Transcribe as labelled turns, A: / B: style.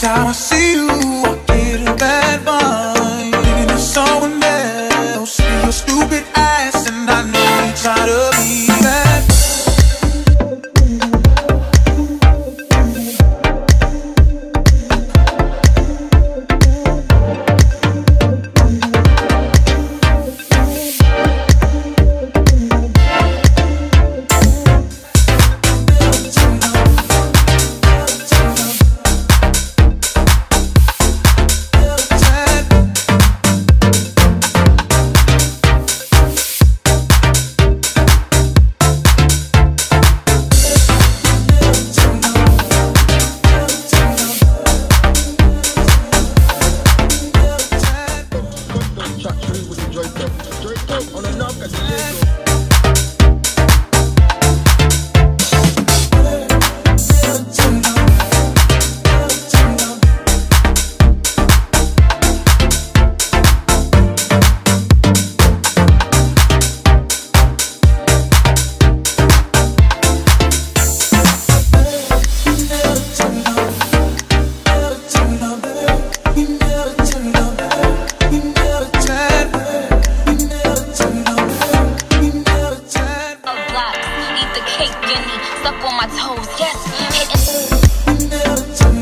A: time I see you, I get a bad vibe. Thinking of someone else. Your stupid ass, and I know you try to be
B: up on a
C: toes. Yes, hitting.